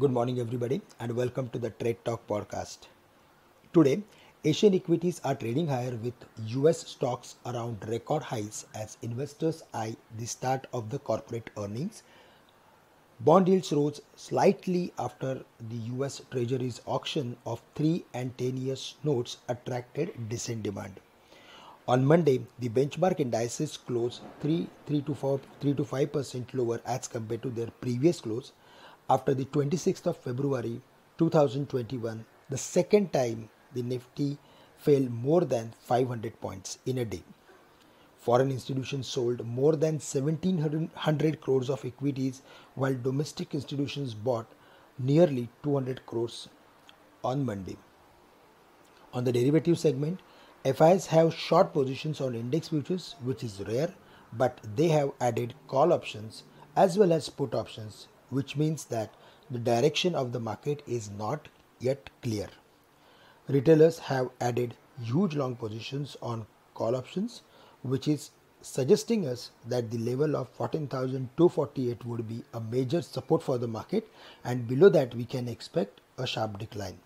Good morning, everybody, and welcome to the Trade Talk podcast. Today, Asian equities are trading higher with US stocks around record highs as investors eye the start of the corporate earnings. Bond yields rose slightly after the US Treasury's auction of 3 and 10 years notes attracted decent demand. On Monday, the benchmark indices closed 3, 3 to 4, 3 to 5% lower as compared to their previous close after the 26th of February 2021, the second time the Nifty fell more than 500 points in a day. Foreign institutions sold more than 1700 crores of equities while domestic institutions bought nearly 200 crores on Monday. On the derivative segment, FIs have short positions on index futures, which is rare, but they have added call options as well as put options which means that the direction of the market is not yet clear. Retailers have added huge long positions on call options, which is suggesting us that the level of 14,248 would be a major support for the market and below that we can expect a sharp decline.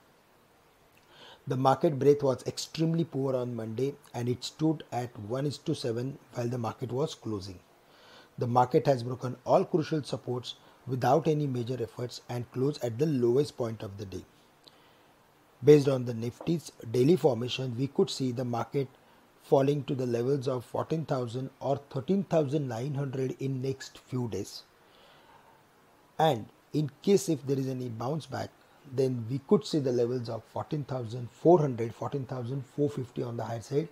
The market breadth was extremely poor on Monday and it stood at 1 is to 7 while the market was closing. The market has broken all crucial supports without any major efforts and close at the lowest point of the day. Based on the Nifty's daily formation, we could see the market falling to the levels of 14,000 or 13,900 in next few days. And in case if there is any bounce back, then we could see the levels of 14,400, 14,450 on the high side.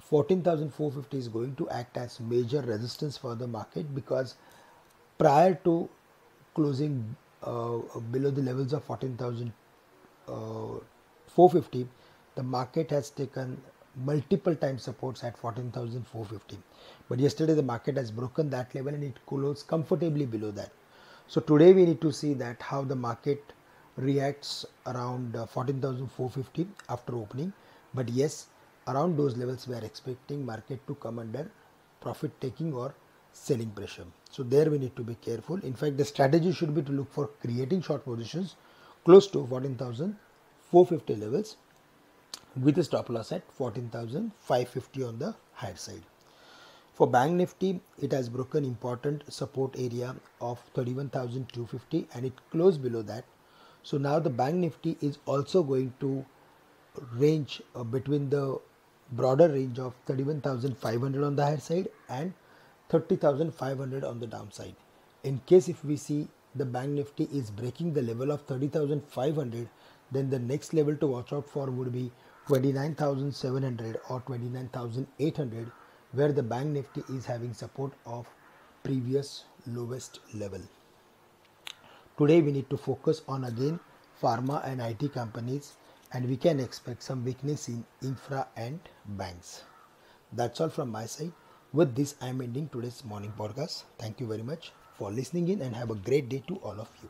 14,450 is going to act as major resistance for the market because prior to closing uh, below the levels of 14,450, uh, the market has taken multiple time supports at 14,450. But yesterday the market has broken that level and it closed comfortably below that. So today we need to see that how the market reacts around uh, 14,450 after opening. But yes, around those levels we are expecting market to come under profit taking or selling pressure. So there we need to be careful. In fact, the strategy should be to look for creating short positions close to 14,450 levels with a stop loss at 14,550 on the higher side. For Bank Nifty, it has broken important support area of 31,250 and it closed below that. So now the Bank Nifty is also going to range uh, between the broader range of 31,500 on the higher side and 30,500 on the downside. In case if we see the bank nifty is breaking the level of 30,500 then the next level to watch out for would be 29,700 or 29,800 where the bank nifty is having support of previous lowest level. Today we need to focus on again pharma and IT companies and we can expect some weakness in infra and banks. That's all from my side. With this, I am ending today's morning podcast. Thank you very much for listening in and have a great day to all of you.